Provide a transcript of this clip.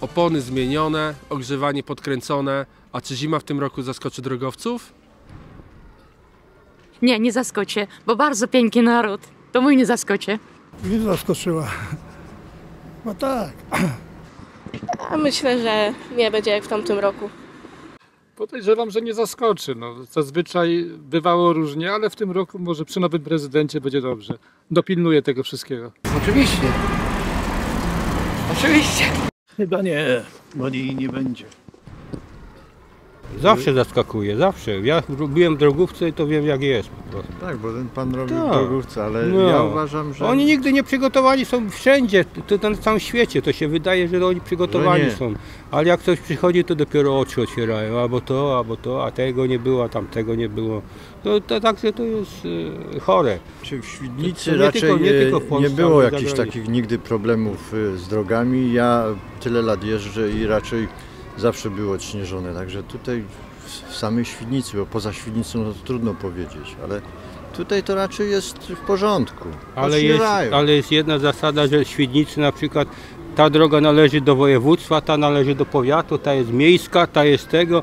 opony zmienione, ogrzewanie podkręcone. A czy zima w tym roku zaskoczy drogowców? Nie, nie zaskoczę, bo bardzo piękny naród. To mój nie zaskoczę. mnie zaskoczyła. No tak. A myślę, że nie będzie jak w tamtym roku. Podejrzewam, że nie zaskoczy. No, zazwyczaj bywało różnie, ale w tym roku może przy nowym prezydencie będzie dobrze. Dopilnuje tego wszystkiego. Oczywiście. Oczywiście. Chyba nie, bo nie, nie będzie. Zawsze zaskakuje, zawsze. Ja robiłem drogówce i to wiem jak jest po prostu. Tak, bo ten pan robił Tak. w drogówce, ale No. ja uważam, że... Oni nigdy nie przygotowani są wszędzie, to, to na całym świecie. To się wydaje, że oni przygotowani Że są. Ale jak ktoś przychodzi, to dopiero oczy otwierają. Albo to, albo to, a tego nie było, a tamtego nie było. No to także to jest e, chore. Czy w Świdnicy To nie raczej tylko- nie tylko w Polsce, nie było jakichś takich nigdy problemów e, z drogami. Ja tyle lat jeżdżę i raczej zawsze było odśnieżone. Także tutaj w- samej Świdnicy, bo poza Świdnicą no to trudno powiedzieć, ale tutaj to raczej jest w porządku. Ale jest, ale jest jedna zasada, że Świdnicy na przykład ta droga należy do województwa, ta należy do powiatu, ta jest miejska, ta jest tego.